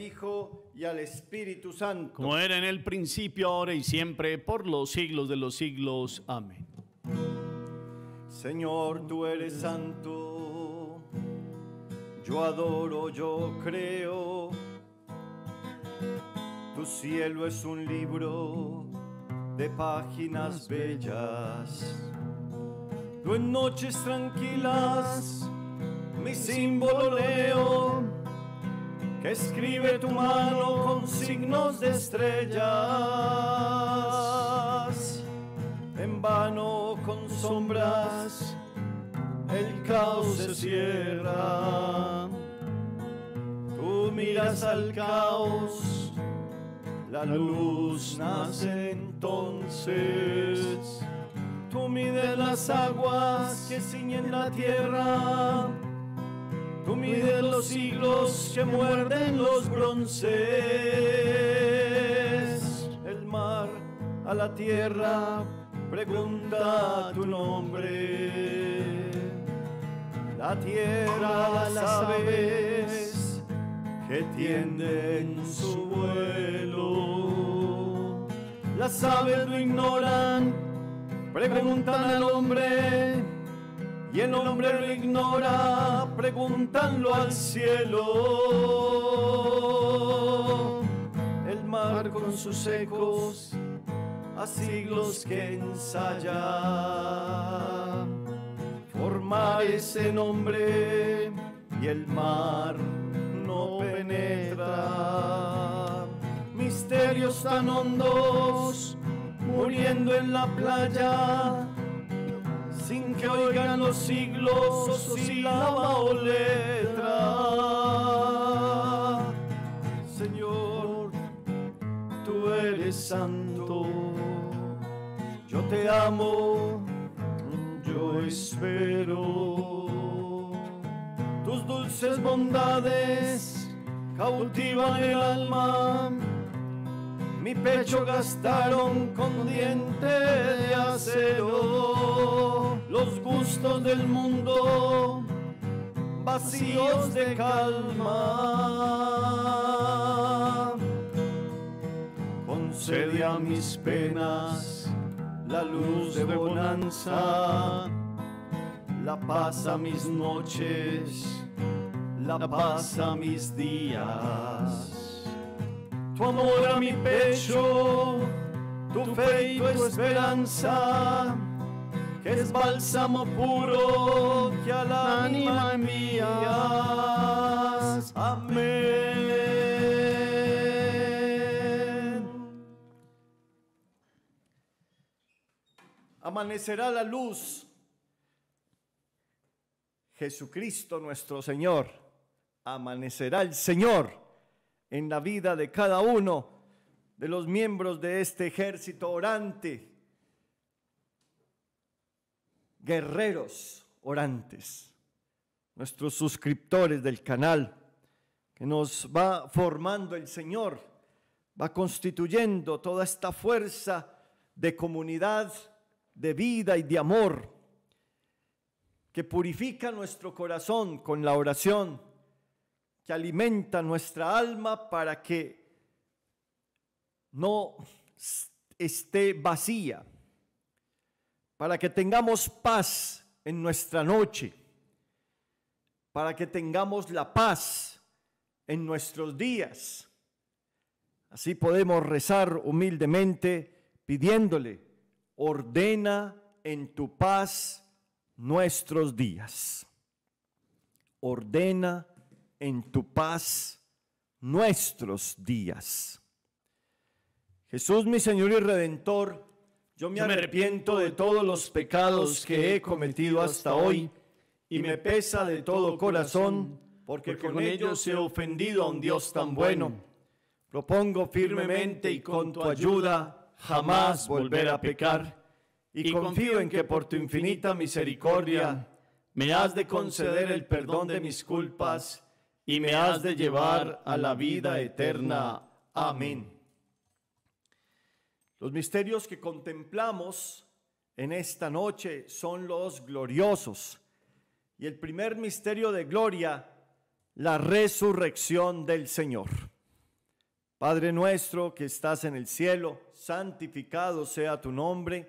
Hijo y al Espíritu Santo. como era en el principio, ahora y siempre, por los siglos de los siglos. Amén. Señor, tú eres santo. Yo adoro, yo creo. Tu cielo es un libro de páginas bellas. Tú en noches tranquilas mi símbolo leo que escribe tu mano con signos de estrellas. En vano con sombras el caos se cierra. Tú miras al caos, la luz nace entonces. Tú mides las aguas que ciñen la tierra. Mides los siglos que muerden los bronces. El mar a la tierra pregunta tu nombre. La tierra las aves que tienden su vuelo. Las aves lo ignoran, preguntan al hombre y el hombre lo ignora, pregúntanlo al cielo. El mar con sus ecos a siglos que ensaya formar ese nombre y el mar no penetra. Misterios tan hondos muriendo en la playa sin que oigan los siglos o sílaba o letra. Señor, tú eres santo, yo te amo, yo espero. Tus dulces bondades cautivan el alma mi pecho gastaron con diente de acero los gustos del mundo vacíos de calma. Concede a mis penas la luz de bonanza, la paz a mis noches, la paz a mis días tu amor a mi pecho, tu fe y tu esperanza, que es bálsamo puro que al ánima mía. Amén. Amanecerá la luz. Jesucristo nuestro Señor. Amanecerá el Señor en la vida de cada uno de los miembros de este ejército orante, guerreros orantes, nuestros suscriptores del canal, que nos va formando el Señor, va constituyendo toda esta fuerza de comunidad, de vida y de amor, que purifica nuestro corazón con la oración que alimenta nuestra alma para que no esté vacía, para que tengamos paz en nuestra noche, para que tengamos la paz en nuestros días. Así podemos rezar humildemente pidiéndole, ordena en tu paz nuestros días. Ordena en tu paz nuestros días. Jesús, mi Señor y Redentor, yo me, arrepiento de todos los pecados que he cometido hasta hoy y me pesa de todo corazón, porque con ellos he ofendido a un Dios tan bueno. Propongo firmemente y con tu ayuda jamás volver a pecar y confío en que por tu infinita misericordia me has de conceder el perdón de mis culpas y me has de llevar a la vida eterna. Amén. Los misterios que contemplamos en esta noche son los gloriosos. Y el primer misterio de gloria, la resurrección del Señor. Padre nuestro que estás en el cielo, santificado sea tu nombre,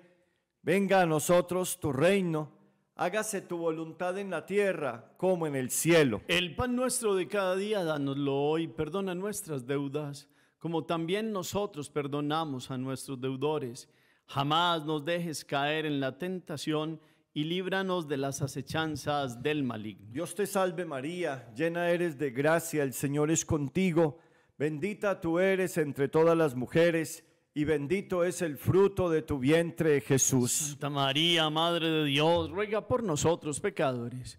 venga a nosotros tu reino, hágase tu voluntad en la tierra como en el cielo. El pan nuestro de cada día, dánoslo hoy, perdona nuestras deudas, como también nosotros perdonamos a nuestros deudores. Jamás nos dejes caer en la tentación y líbranos de las acechanzas del maligno. Dios te salve María, llena eres de gracia, el Señor es contigo. Bendita tú eres entre todas las mujeres, y bendito es el fruto de tu vientre, Jesús. Santa María, Madre de Dios, ruega por nosotros pecadores,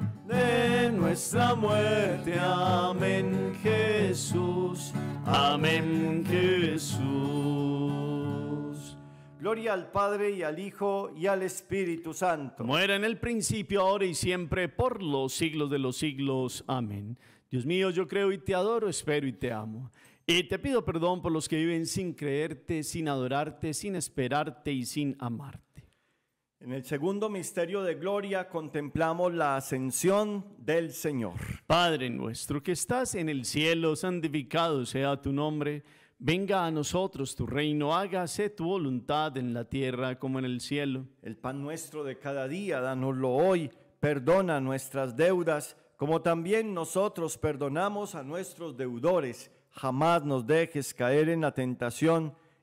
de nuestra muerte. Amén Jesús, amén Jesús. Gloria al Padre y al Hijo y al Espíritu Santo. Muera en el principio, ahora y siempre, por los siglos de los siglos. Amén. Dios mío, yo creo y te adoro, espero y te amo. Y te pido perdón por los que viven sin creerte, sin adorarte, sin esperarte y sin amarte. En el segundo misterio de gloria contemplamos la ascensión del Señor. Padre nuestro que estás en el cielo, santificado sea tu nombre. Venga a nosotros tu reino, hágase tu voluntad en la tierra como en el cielo. El pan nuestro de cada día, danoslo hoy. Perdona nuestras deudas, como también nosotros perdonamos a nuestros deudores jamás nos dejes caer en la tentación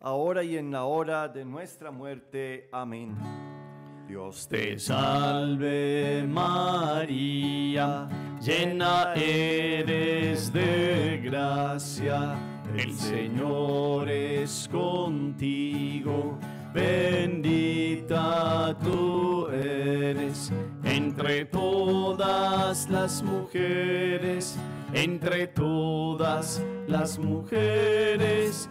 ahora y en la hora de nuestra muerte. Amén. Dios te salve María, llena eres de gracia, el Señor es contigo, bendita tú eres entre todas las mujeres, entre todas las mujeres,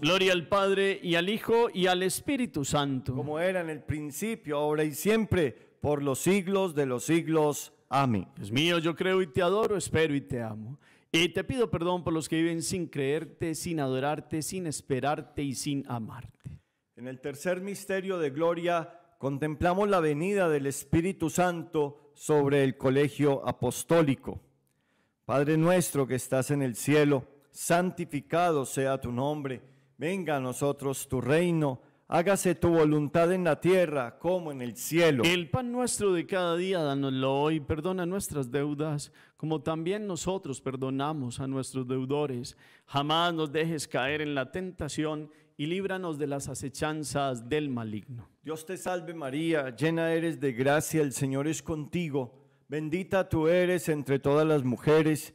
Gloria al Padre y al Hijo y al Espíritu Santo. Como era en el principio, ahora y siempre, por los siglos de los siglos. Amén. Dios mío, yo creo y te adoro, espero y te amo. Y te pido perdón por los que viven sin creerte, sin adorarte, sin esperarte y sin amarte. En el tercer misterio de gloria contemplamos la venida del Espíritu Santo sobre el colegio apostólico. Padre nuestro que estás en el cielo, santificado sea tu nombre Venga a nosotros tu reino, hágase tu voluntad en la tierra como en el cielo. El pan nuestro de cada día, danoslo hoy, perdona nuestras deudas, como también nosotros perdonamos a nuestros deudores. Jamás nos dejes caer en la tentación y líbranos de las acechanzas del maligno. Dios te salve María, llena eres de gracia, el Señor es contigo. Bendita tú eres entre todas las mujeres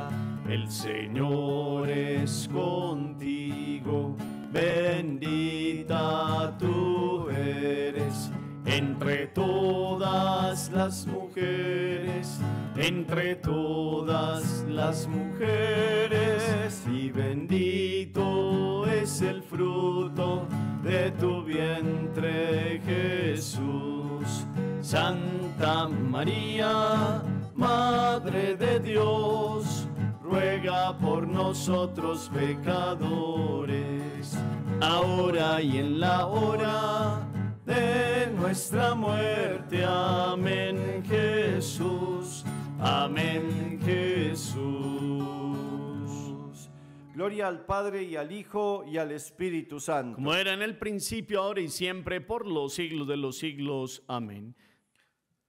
el Señor es contigo, bendita tú eres entre todas las mujeres, entre todas las mujeres, y bendito es el fruto de tu vientre Jesús. Santa María, Madre de Dios, ruega por nosotros pecadores, ahora y en la hora de nuestra muerte. Amén, Jesús. Amén, Jesús. Gloria al Padre y al Hijo y al Espíritu Santo. Como era en el principio, ahora y siempre, por los siglos de los siglos. Amén.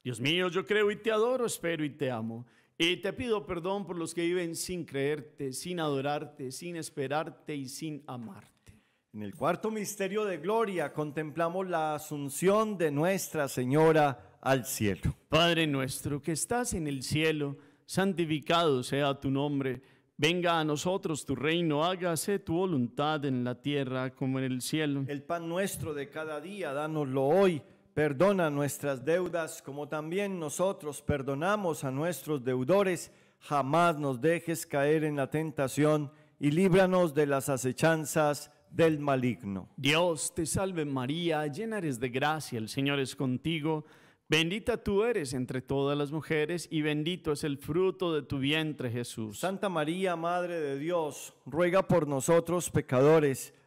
Dios mío, yo creo y te adoro, espero y te amo. Y te pido perdón por los que viven sin creerte, sin adorarte, sin esperarte y sin amarte. En el cuarto misterio de gloria contemplamos la asunción de Nuestra Señora al cielo. Padre nuestro que estás en el cielo, santificado sea tu nombre. Venga a nosotros tu reino, hágase tu voluntad en la tierra como en el cielo. El pan nuestro de cada día, dánoslo hoy. Perdona nuestras deudas como también nosotros perdonamos a nuestros deudores. Jamás nos dejes caer en la tentación y líbranos de las acechanzas del maligno. Dios te salve María, llena eres de gracia, el Señor es contigo. Bendita tú eres entre todas las mujeres y bendito es el fruto de tu vientre Jesús. Santa María, Madre de Dios, ruega por nosotros pecadores,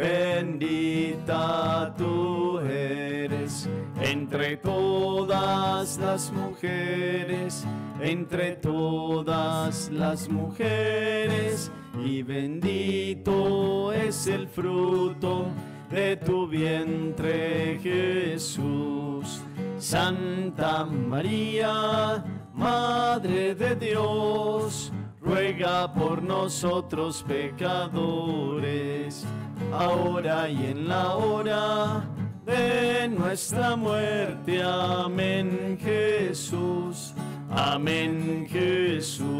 bendita tú eres entre todas las mujeres, entre todas las mujeres, y bendito es el fruto de tu vientre Jesús. Santa María, Madre de Dios, ruega por nosotros pecadores, ahora y en la hora de nuestra muerte. Amén Jesús, amén Jesús.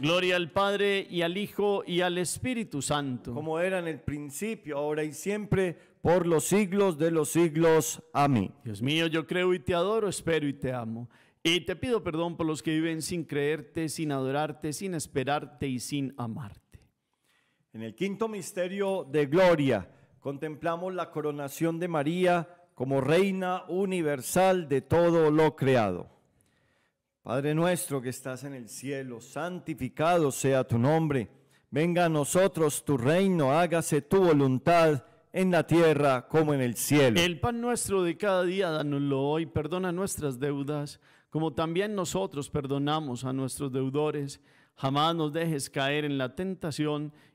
Gloria al Padre y al Hijo y al Espíritu Santo. Como era en el principio, ahora y siempre, por los siglos de los siglos. Amén. Dios mío, yo creo y te adoro, espero y te amo. Y te pido perdón por los que viven sin creerte, sin adorarte, sin esperarte y sin amarte. En el quinto misterio de gloria contemplamos la coronación de María como Reina universal de todo lo creado. Padre nuestro que estás en el cielo, santificado sea tu nombre. Venga a nosotros tu reino, hágase tu voluntad en la tierra como en el cielo. El pan nuestro de cada día, danoslo hoy, perdona nuestras deudas, como también nosotros perdonamos a nuestros deudores. Jamás nos dejes caer en la tentación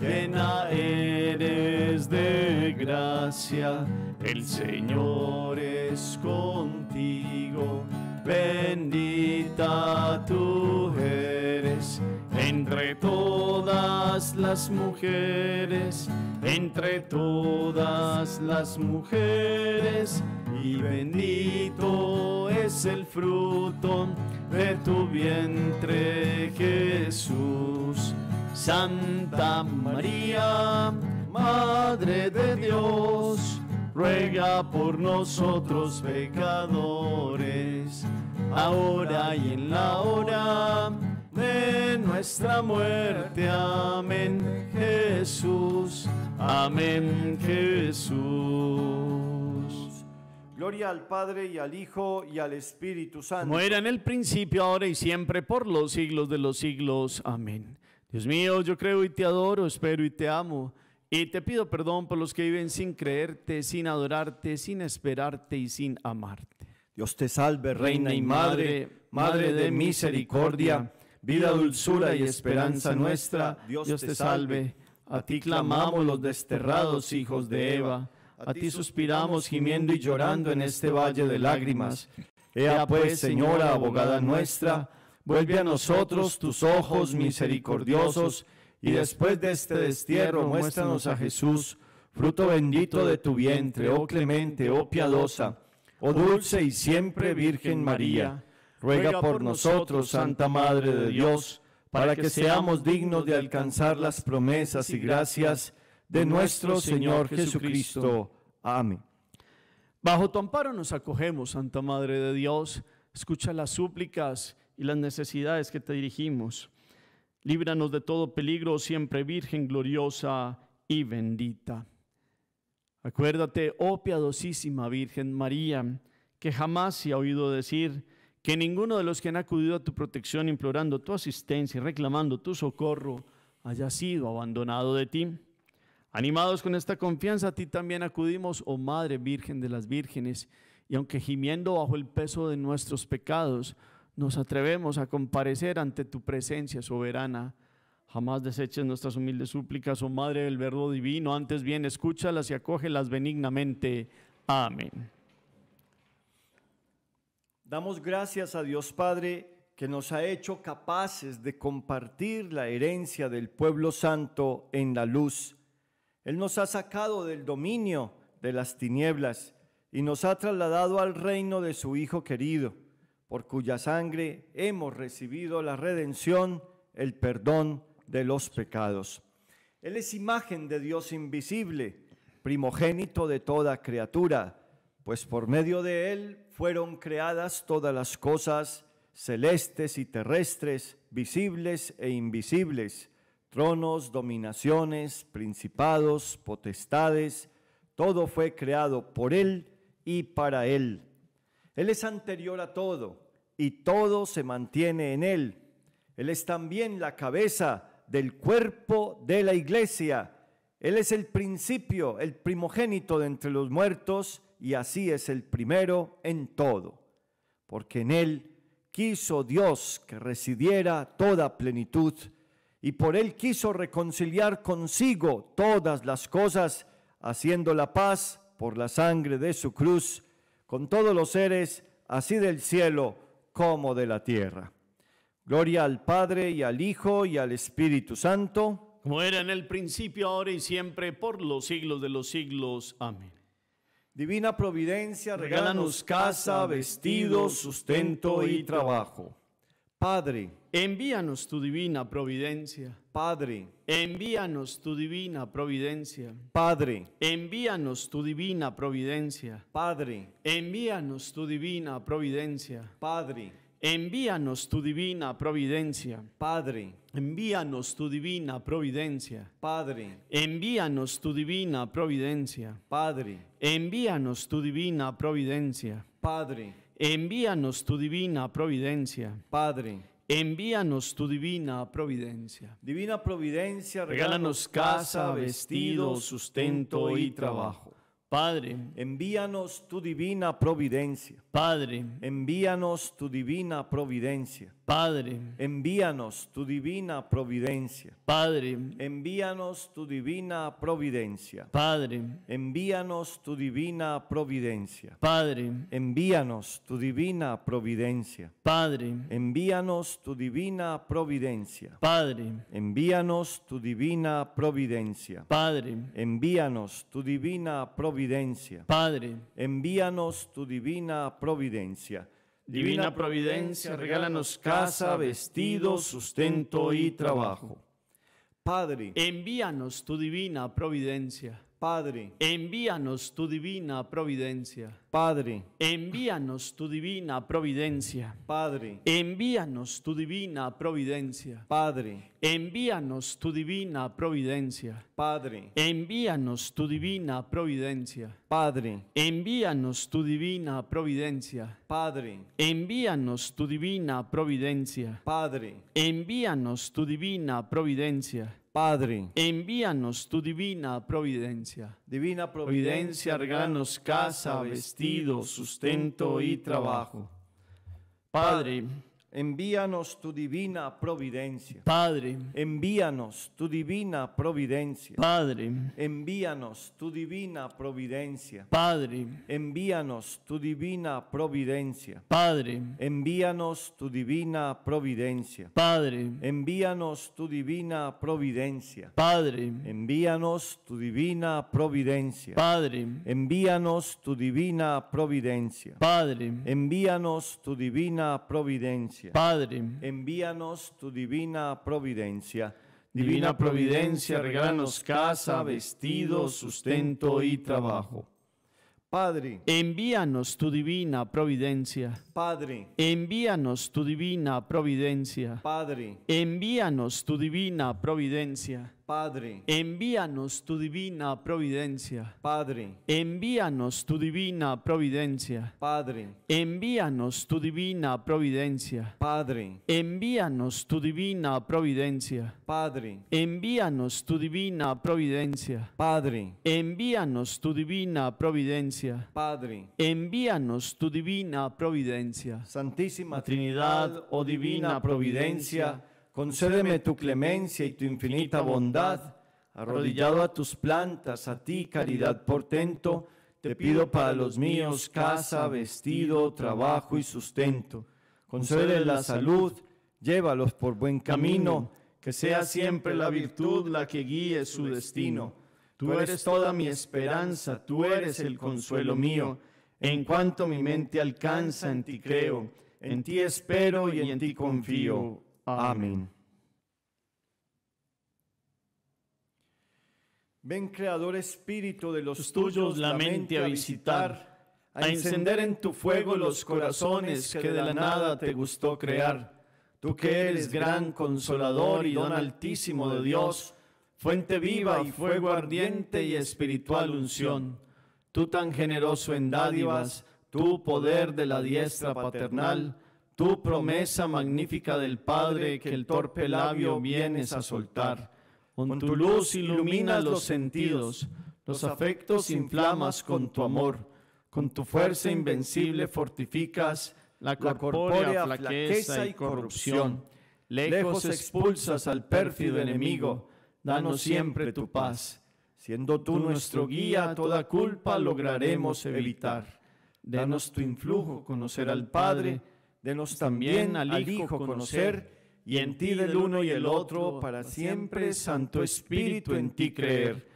llena eres de gracia, el Señor es contigo, bendita tú eres entre todas las mujeres, entre todas las mujeres, y bendito es el fruto de tu vientre Jesús. Santa María, Madre de Dios, ruega por nosotros pecadores, ahora y en la hora de nuestra muerte. Amén, Jesús. Amén, Jesús. Gloria al Padre y al Hijo y al Espíritu Santo. Como era en el principio, ahora y siempre, por los siglos de los siglos. Amén. Dios mío, yo creo y te adoro, espero y te amo. Y te pido perdón por los que viven sin creerte, sin adorarte, sin esperarte y sin amarte. Dios te salve, Reina y Madre, Madre de misericordia, vida, dulzura y esperanza nuestra. Dios te salve. A ti clamamos los desterrados hijos de Eva. A ti suspiramos gimiendo y llorando en este valle de lágrimas. Ea pues, Señora, abogada nuestra, vuelve a nosotros tus ojos misericordiosos, y después de este destierro muéstranos a Jesús, fruto bendito de tu vientre, oh clemente, oh piadosa, oh dulce y siempre Virgen María. Ruega por nosotros, Santa Madre de Dios, para que seamos dignos de alcanzar las promesas y gracias de nuestro Señor Jesucristo. Amén. Bajo tu amparo nos acogemos, Santa Madre de Dios. Escucha las súplicas y las necesidades que te dirigimos. Líbranos de todo peligro, siempre Virgen gloriosa y bendita. Acuérdate, oh piadosísima Virgen María, que jamás se ha oído decir que ninguno de los que han acudido a tu protección implorando tu asistencia y reclamando tu socorro haya sido abandonado de ti. Animados con esta confianza, a ti también acudimos, oh Madre Virgen de las Vírgenes, y aunque gimiendo bajo el peso de nuestros pecados, nos atrevemos a comparecer ante tu presencia soberana. Jamás deseches nuestras humildes súplicas, oh Madre del Verbo Divino, antes bien escúchalas y acógelas benignamente. Amén. Damos gracias a Dios Padre que nos ha hecho capaces de compartir la herencia del pueblo santo en la luz él nos ha sacado del dominio de las tinieblas y nos ha trasladado al reino de su Hijo querido, por cuya sangre hemos recibido la redención, el perdón de los pecados. Él es imagen de Dios invisible, primogénito de toda criatura, pues por medio de Él fueron creadas todas las cosas celestes y terrestres, visibles e invisibles tronos, dominaciones, principados, potestades, todo fue creado por Él y para Él. Él es anterior a todo y todo se mantiene en Él. Él es también la cabeza del cuerpo de la iglesia. Él es el principio, el primogénito de entre los muertos y así es el primero en todo. Porque en Él quiso Dios que residiera toda plenitud y por él quiso reconciliar consigo todas las cosas, haciendo la paz por la sangre de su cruz con todos los seres, así del cielo como de la tierra. Gloria al Padre y al Hijo y al Espíritu Santo. Como era en el principio, ahora y siempre, por los siglos de los siglos. Amén. Divina Providencia, regálanos casa, vestido, sustento y trabajo Padre, envíanos tu divina providencia. Padre, envíanos tu divina providencia. Padre, envíanos tu divina providencia. Padre, envíanos tu divina providencia. Padre, envíanos tu divina providencia. Padre, envíanos tu divina providencia. Padre, envíanos tu divina providencia. Padre, envíanos tu divina providencia. Padre, Envíanos tu divina providencia. Padre, envíanos tu divina providencia. Divina providencia, regálanos casa, vestido, sustento y trabajo. Padre, envíanos tu divina providencia. Padre, envíanos tu divina providencia. Padre, envíanos tu divina providencia. Padre, envíanos tu divina providencia. Padre, envíanos tu divina providencia. Padre, envíanos tu divina providencia. Padre, envíanos tu divina providencia. Padre, envíanos tu divina providencia. Padre, envíanos tu divina providencia. Padre, envíanos tu divina providencia. Divina providencia, regálanos casa, vestido, sustento y trabajo. Padre, envíanos tu divina providencia. Padre, envíanos tu divina providencia. Padre, envíanos tu divina providencia. Padre, envíanos tu divina providencia. Padre, envíanos tu divina providencia. Padre, envíanos tu divina providencia. Padre, envíanos tu divina providencia. Padre, envíanos tu divina providencia. Padre, envíanos tu divina providencia. Padre, envíanos tu divina providencia. Divina providencia, regálanos casa, vestido, sustento y trabajo. Padre, Envíanos tu divina providencia. Padre. Envíanos tu divina providencia. Padre. Envíanos tu divina providencia. Padre. Envíanos tu divina providencia. Padre. Envíanos tu divina providencia. Padre. Envíanos tu divina providencia. Padre. Envíanos tu divina providencia. Padre. Envíanos tu divina providencia. Padre. Envíanos tu divina providencia. Padre, envíanos tu divina providencia. Divina providencia, regálanos casa, vestido, sustento y trabajo. Padre, envíanos tu divina providencia. Padre, envíanos tu divina providencia. Padre, envíanos tu divina providencia. Padre, envíanos tu divina providencia. Padre, envíanos tu divina providencia. Padre, envíanos tu divina providencia. Padre, envíanos tu divina providencia. Padre, envíanos tu divina providencia. Padre, envíanos tu divina providencia. Padre, envíanos tu divina providencia. Santísima Trinidad, oh divina providencia, concédeme tu clemencia y tu infinita bondad. Arrodillado a tus plantas, a ti, caridad portento, te pido para los míos casa, vestido, trabajo y sustento. Concede la salud, llévalos por buen camino, que sea siempre la virtud la que guíe su destino. Tú eres toda mi esperanza, tú eres el consuelo mío. En cuanto mi mente alcanza, en ti creo, en ti espero y en ti confío. Amén. Ven, Creador Espíritu de los tuyos, la mente a visitar, a encender en tu fuego los corazones que de la nada te gustó crear. Tú que eres gran consolador y don altísimo de Dios, fuente viva y fuego ardiente y espiritual unción. Tú tan generoso en dádivas, tu poder de la diestra paternal, tu promesa magnífica del Padre que el torpe labio vienes a soltar. Con tu luz iluminas los sentidos, los afectos inflamas con tu amor, con tu fuerza invencible fortificas la corpórea flaqueza y corrupción. Lejos expulsas al pérfido enemigo, danos siempre tu paz. Siendo tú nuestro guía, toda culpa lograremos evitar. Danos tu influjo, conocer al Padre, denos también al Hijo conocer, y en ti del uno y el otro, para siempre, Santo Espíritu, en ti creer.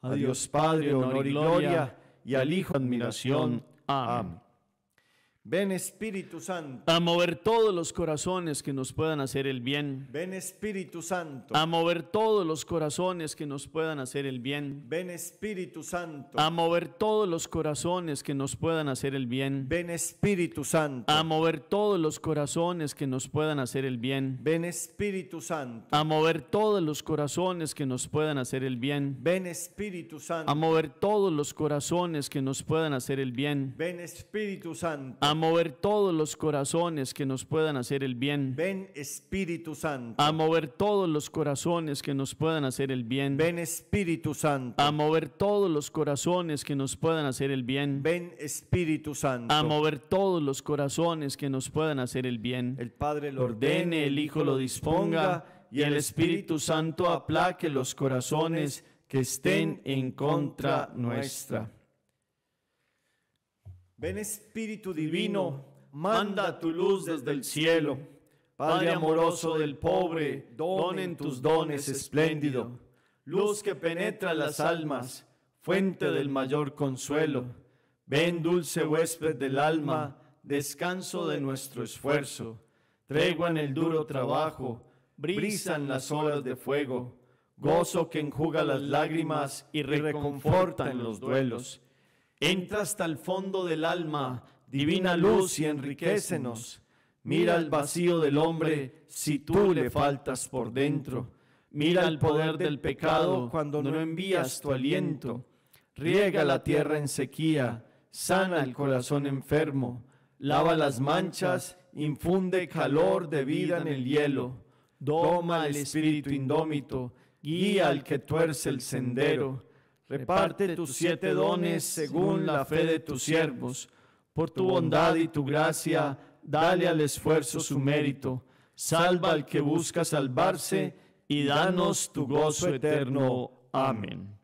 A Dios Padre, honor y gloria, y al Hijo admiración. Amén. Ven Espíritu Santo. A mover todos los corazones que nos puedan hacer el bien. Ven Espíritu Santo. A mover todos los corazones que nos puedan hacer el bien. Ven Espíritu Santo. A mover todos los corazones que nos puedan hacer el bien. Ven Espíritu Santo. A mover todos los corazones que nos puedan hacer el bien. Ven Espíritu Santo. A mover todos los corazones que nos puedan hacer el bien. Ven Espíritu Santo. A mover todos los corazones que nos puedan hacer el bien. Ven Espíritu Santo. A mover todos los corazones que nos puedan hacer el bien. Ven Espíritu Santo. A mover todos los corazones que nos puedan hacer el bien. Ven Espíritu Santo. A mover todos los corazones que nos puedan hacer el bien. Ven Espíritu Santo. A mover todos los corazones que nos puedan hacer el bien. El Padre lo ordene, el Hijo lo disponga y el Espíritu Santo aplaque los corazones que estén en contra nuestra. Ven Espíritu Divino, manda tu luz desde el cielo. Padre amoroso del pobre, donen tus dones espléndido. Luz que penetra las almas, fuente del mayor consuelo. Ven dulce huésped del alma, descanso de nuestro esfuerzo. Tregua en el duro trabajo, brisan las olas de fuego. Gozo que enjuga las lágrimas y reconforta en los duelos Entra hasta el fondo del alma, divina luz, y enriquecenos. Mira el vacío del hombre si tú le faltas por dentro. Mira el poder del pecado cuando no envías tu aliento. Riega la tierra en sequía, sana el corazón enfermo, lava las manchas, infunde calor de vida en el hielo, doma el espíritu indómito, guía al que tuerce el sendero Reparte tus siete dones según la fe de tus siervos. Por tu bondad y tu gracia, dale al esfuerzo su mérito. Salva al que busca salvarse y danos tu gozo eterno. Amén.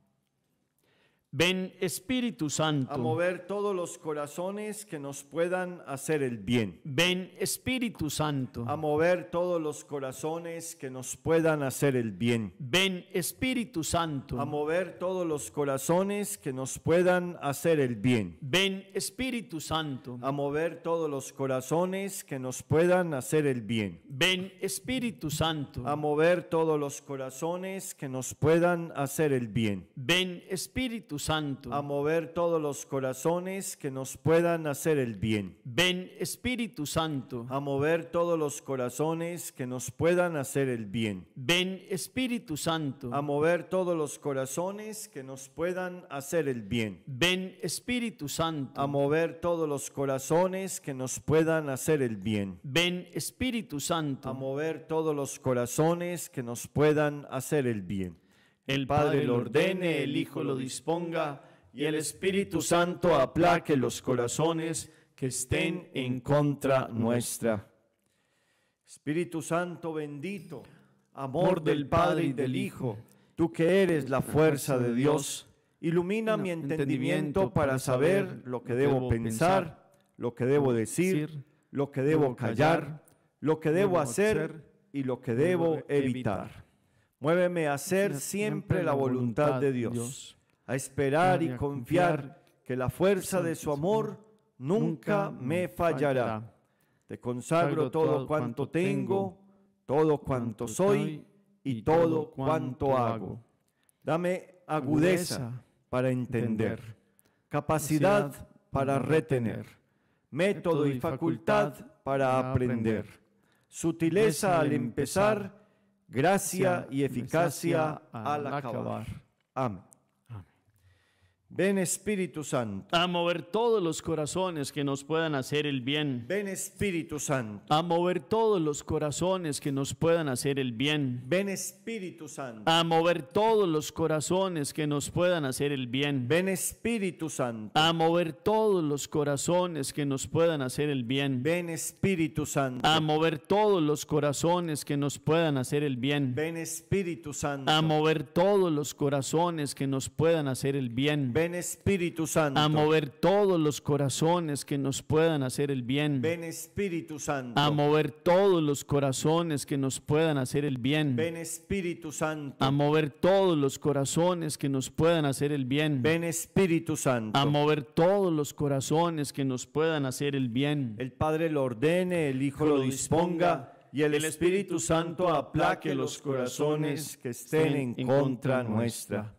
Ven Espíritu Santo. A mover todos los corazones que nos puedan hacer el bien. Ven Espíritu Santo. A mover todos los corazones que nos puedan hacer el bien. Ven Espíritu Santo. A mover todos los corazones que nos puedan hacer el bien. Ven Espíritu Santo. A mover todos los corazones que nos puedan hacer el bien. Ven Espíritu Santo. A mover todos los corazones que nos puedan hacer el bien. Ven Espíritu Santo. A mover todos los corazones que nos puedan hacer el bien. Ven Espíritu Santo. A mover todos los corazones que nos puedan hacer el bien. Ven Espíritu Santo. A mover todos los corazones que nos puedan hacer el bien. Ven Espíritu Santo. A mover todos los corazones que nos puedan hacer el bien. Ven Espíritu Santo. A mover todos los corazones que nos puedan hacer el bien. El Padre lo ordene, el Hijo lo disponga y el Espíritu Santo aplaque los corazones que estén en contra nuestra. Espíritu Santo bendito, amor del Padre y del Hijo, tú que eres la fuerza de Dios, ilumina mi entendimiento para saber lo que debo pensar, lo que debo decir, lo que debo callar, lo que debo hacer y lo que debo evitar. Muéveme a hacer siempre la voluntad de Dios, a esperar y confiar que la fuerza de su amor nunca me fallará. Te consagro todo cuanto tengo, todo cuanto soy y todo cuanto hago. Dame agudeza para entender, capacidad para retener, método y facultad para aprender, sutileza al empezar, gracia y eficacia al acabar. Amén. Ven Espíritu Santo. A mover todos los corazones que nos puedan hacer el bien. Ven Espíritu Santo. A mover todos los corazones que nos puedan hacer el bien. Ven Espíritu Santo. A mover todos los corazones que nos puedan hacer el bien. Ven Espíritu Santo. A mover todos los corazones que nos puedan hacer el bien. Ven Espíritu Santo. A mover todos los corazones que nos puedan hacer el bien. Ven Espíritu Santo. A mover todos los corazones que nos puedan hacer el bien. Ven Ven Espíritu Santo. A mover todos los corazones que nos puedan hacer el bien. Ven Espíritu Santo. A mover todos los corazones que nos puedan hacer el bien. Ven Espíritu Santo. A mover todos los corazones que nos puedan hacer el bien. Ven Espíritu Santo. A mover todos los corazones que nos puedan hacer el bien. El Padre lo ordene, el Hijo lo disponga y el Espíritu Santo aplaque los corazones que estén en contra nuestra.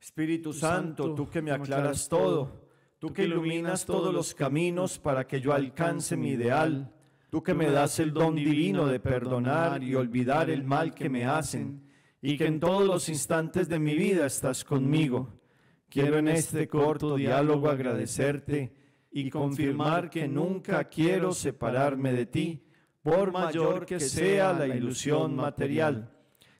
Espíritu Santo, tú que me aclaras todo, tú que iluminas todos los caminos para que yo alcance mi ideal, tú que me das el don divino de perdonar y olvidar el mal que me hacen, y que en todos los instantes de mi vida estás conmigo. Quiero en este corto diálogo agradecerte y confirmar que nunca quiero separarme de ti, por mayor que sea la ilusión material.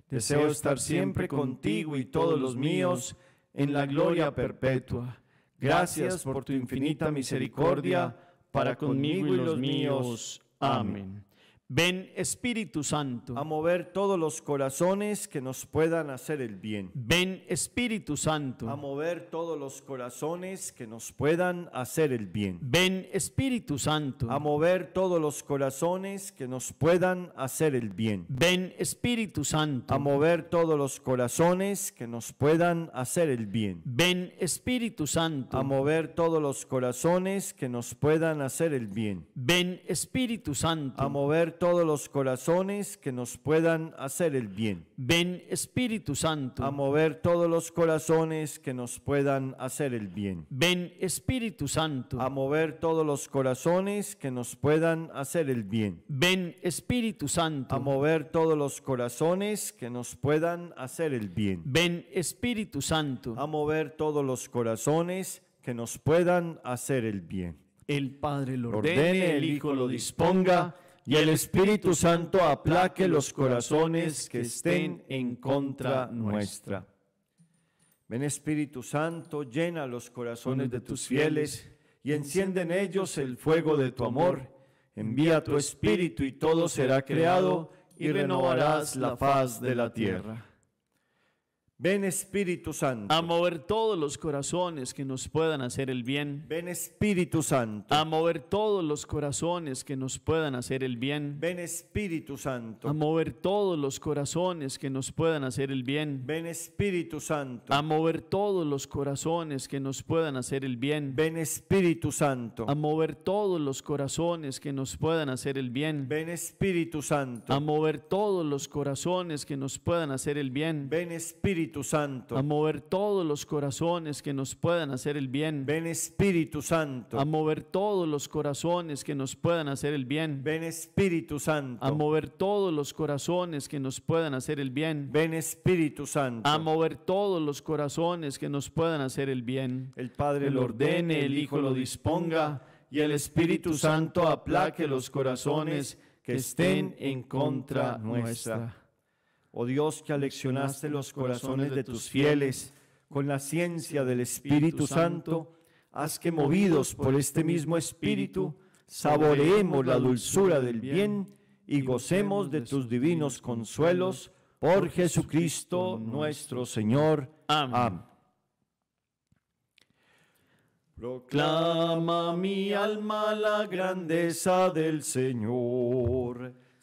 Deseo estar siempre contigo y todos los míos en la gloria perpetua. Gracias por tu infinita misericordia para conmigo y los míos. Amén. Ven Espíritu Santo. A mover todos los corazones que nos puedan hacer el bien. Ven Espíritu Santo. A mover todos los corazones que nos puedan hacer el bien. Ven Espíritu Santo. A mover todos los corazones que nos puedan hacer el bien. Ven Espíritu Santo. A mover todos los corazones que nos puedan hacer el bien. Ven Espíritu Santo. A mover todos los corazones que nos puedan hacer el bien. Ven Espíritu Santo. A mover todos los corazones que nos puedan hacer el bien. Ven Espíritu Santo. A mover todos los corazones que nos puedan hacer el bien. Ven Espíritu Santo. A mover todos los corazones que nos puedan hacer el bien. Ven Espíritu Santo. A mover todos los corazones que nos puedan hacer el bien. Ven Espíritu Santo. A mover todos los corazones que nos puedan hacer el bien. El Padre lo ordene, el Hijo lo disponga y el Espíritu Santo aplaque los corazones que estén en contra nuestra. Ven Espíritu Santo, llena los corazones de tus fieles y enciende en ellos el fuego de tu amor. Envía tu Espíritu y todo será creado y renovarás la faz de la tierra. Ven Espíritu Santo. A mover todos los corazones que nos puedan hacer el bien. Ven Espíritu Santo. A mover todos los corazones que nos puedan hacer el bien. Ven Espíritu Santo. A mover todos los corazones que nos puedan hacer el bien. Ven Espíritu Santo. A mover todos los corazones que nos puedan hacer el bien. Ven Espíritu Santo. A mover todos los corazones que nos puedan hacer el bien. Ven Espíritu Santo. A mover todos los corazones que nos puedan hacer el bien. Ven Espíritu Santo. A mover todos los corazones que nos puedan hacer el bien. Ven Espíritu Santo. A mover todos los corazones que nos puedan hacer el bien. Ven Espíritu Santo. A mover todos los corazones que nos puedan hacer el bien. Ven Espíritu Santo. A mover todos los corazones que nos puedan hacer el bien. El Padre lo ordene, el Hijo lo disponga y el Espíritu Santo aplaque los corazones que estén en contra nuestra. Oh Dios que aleccionaste los corazones de tus fieles con la ciencia del Espíritu Santo, haz que movidos por este mismo Espíritu, saboreemos la dulzura del bien y gocemos de tus divinos consuelos por Jesucristo nuestro Señor. Amén. Proclama mi alma la grandeza del Señor.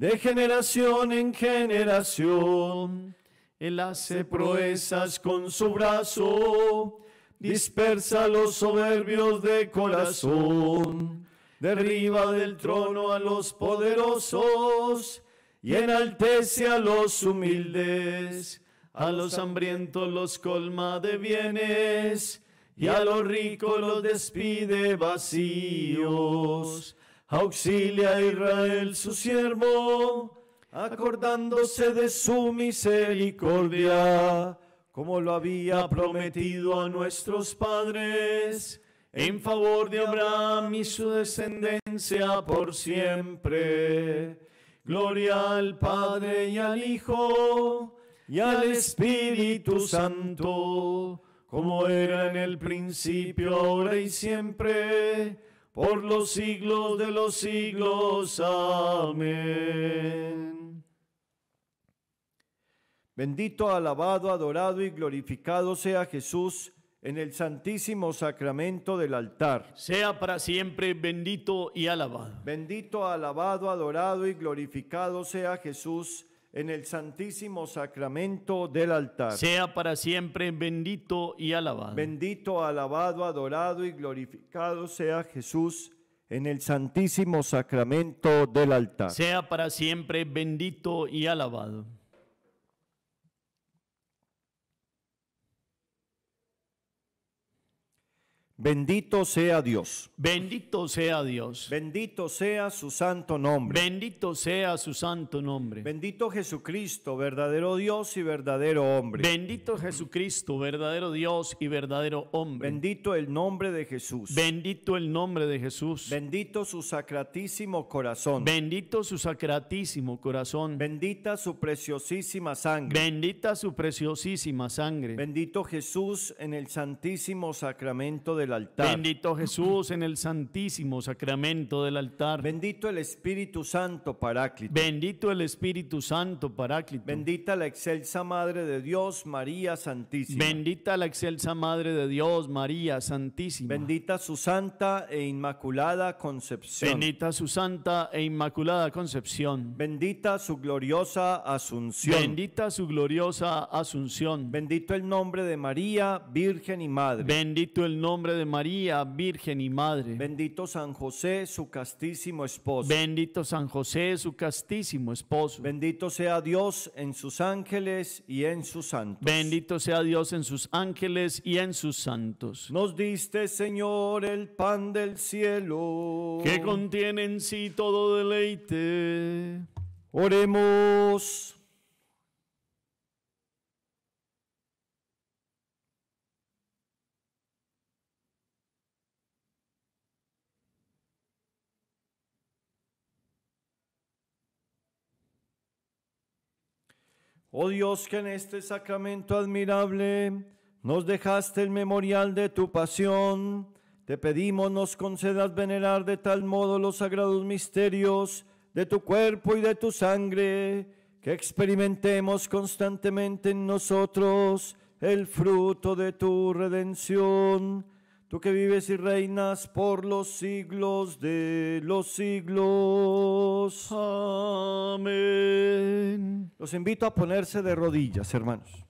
de generación en generación. Él hace proezas con su brazo, dispersa a los soberbios de corazón, derriba del trono a los poderosos y enaltece a los humildes. A los hambrientos los colma de bienes y a los ricos los despide vacíos auxilia a Israel su siervo, acordándose de su misericordia, como lo había prometido a nuestros padres, en favor de Abraham y su descendencia por siempre. Gloria al Padre y al Hijo y al Espíritu Santo, como era en el principio, ahora y siempre, por los siglos de los siglos. Amén. Bendito, alabado, adorado y glorificado sea Jesús en el santísimo sacramento del altar. Sea para siempre bendito y alabado. Bendito, alabado, adorado y glorificado sea Jesús en el santísimo sacramento del altar. Sea para siempre bendito y alabado. Bendito, alabado, adorado y glorificado sea Jesús en el santísimo sacramento del altar. Sea para siempre bendito y alabado. Bendito sea Dios. Bendito sea Dios. Bendito sea su santo nombre. Bendito sea su santo nombre. Bendito Jesucristo, verdadero Dios y verdadero hombre. Bendito Jesucristo, verdadero Dios y verdadero hombre. Bendito el nombre de Jesús. Bendito el nombre de Jesús. Bendito su sacratísimo corazón. Bendito su sacratísimo corazón. Bendita su preciosísima sangre. Bendita su preciosísima sangre. Bendito Jesús en el santísimo sacramento del altar. Bendito Jesús en el santísimo sacramento del altar. Bendito el Espíritu Santo Paráclito. Bendito el Espíritu Santo Paráclito. Bendita la excelsa Madre de Dios, María Santísima. Bendita la excelsa Madre de Dios, María Santísima. Bendita su santa e inmaculada concepción. Bendita su santa e inmaculada concepción. Bendita su gloriosa asunción. Bendita su gloriosa asunción. Bendito el nombre de María, Virgen y Madre. Bendito el nombre de María, Virgen y Madre. Bendito San José, su castísimo esposo. Bendito San José, su castísimo esposo. Bendito sea Dios en sus ángeles y en sus santos. Bendito sea Dios en sus ángeles y en sus santos. Nos diste, Señor, el pan del cielo. Que contiene en sí todo deleite. Oremos. Oh Dios, que en este sacramento admirable nos dejaste el memorial de tu pasión, te pedimos nos concedas venerar de tal modo los sagrados misterios de tu cuerpo y de tu sangre, que experimentemos constantemente en nosotros el fruto de tu redención. Tú que vives y reinas por los siglos de los siglos. Amén. Los invito a ponerse de rodillas, hermanos.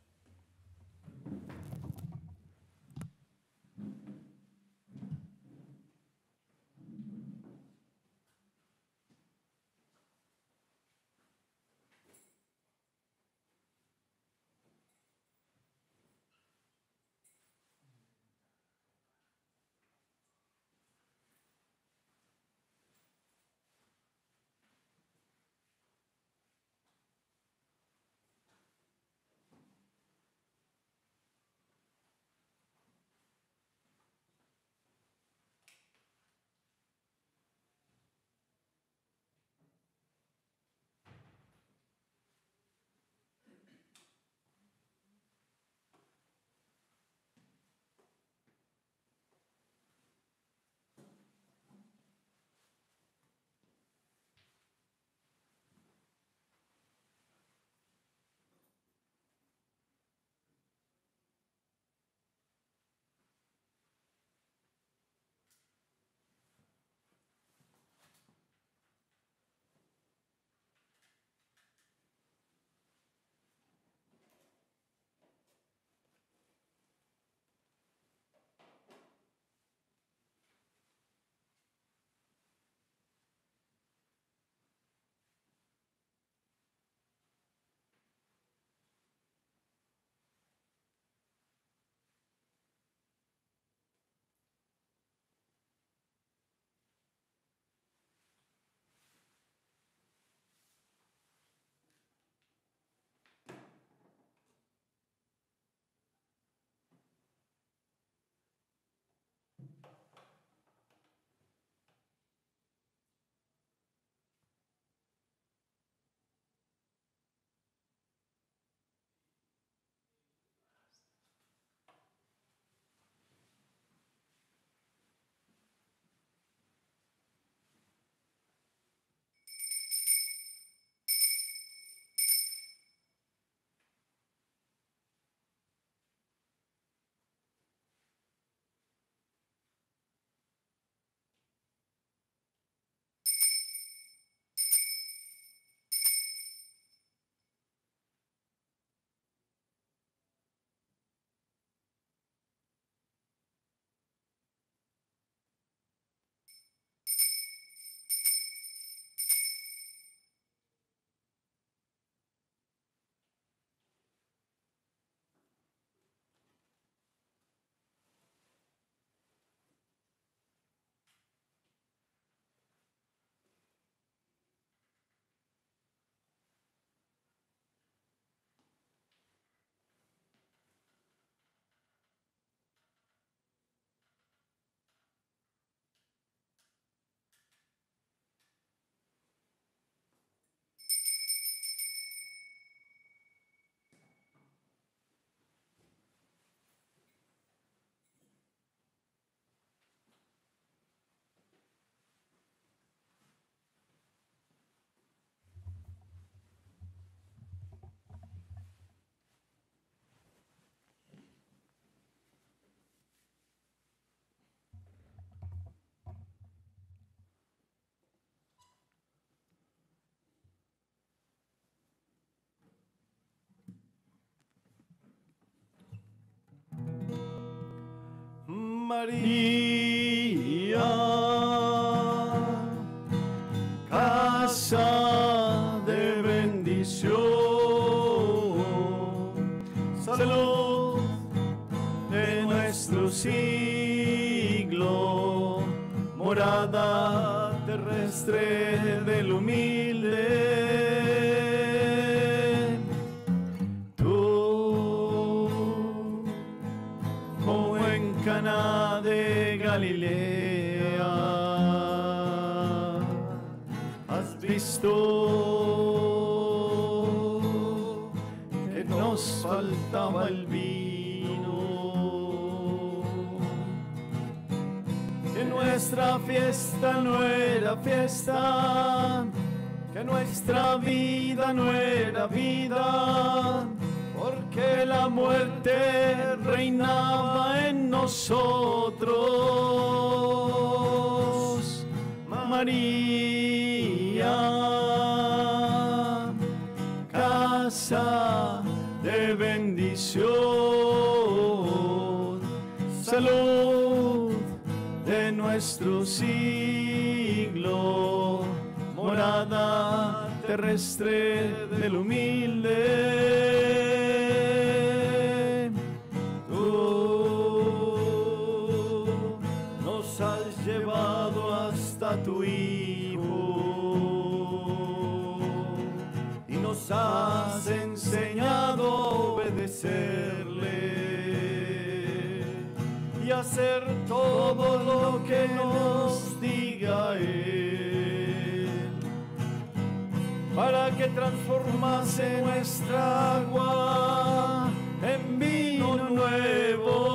Casa de bendición, salud de nuestro siglo, morada terrestre fiesta no era fiesta, que nuestra vida no era vida, porque la muerte reinaba en nosotros. María, casa de bendición, salud nuestro siglo, morada terrestre del humilde. Tú nos has llevado hasta tu Hijo y nos has enseñado a obedecerle hacer todo lo que nos diga Él, para que transformase nuestra agua en vino nuevo.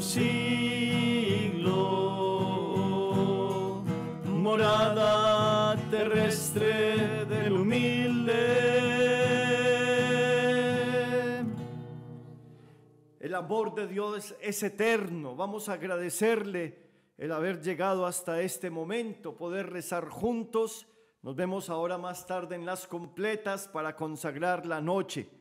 Siglo, morada terrestre del humilde. El amor de Dios es eterno. Vamos a agradecerle el haber llegado hasta este momento, poder rezar juntos. Nos vemos ahora más tarde en las completas para consagrar la noche.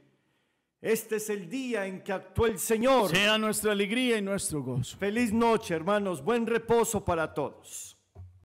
Este es el día en que actuó el Señor. Sea nuestra alegría y nuestro gozo. Feliz noche, hermanos. Buen reposo para todos.